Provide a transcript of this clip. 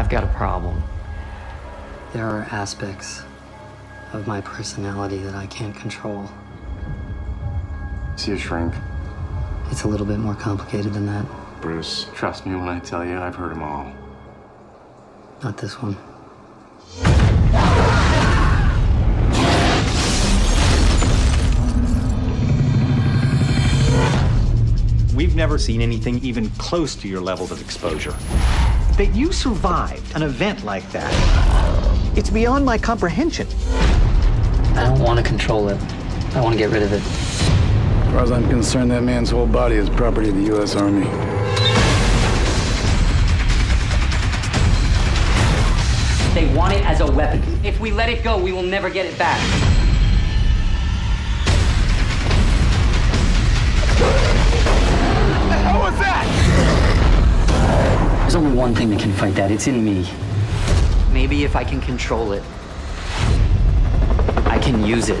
I've got a problem. There are aspects of my personality that I can't control. See a shrink. It's a little bit more complicated than that. Bruce, trust me when I tell you, I've heard them all. Not this one. We've never seen anything even close to your level of exposure. That you survived an event like that, it's beyond my comprehension. I don't want to control it. I want to get rid of it. As far as I'm concerned, that man's whole body is property of the U.S. Army. They want it as a weapon. If we let it go, we will never get it back. Only one thing that can fight that. It's in me. Maybe if I can control it, I can use it.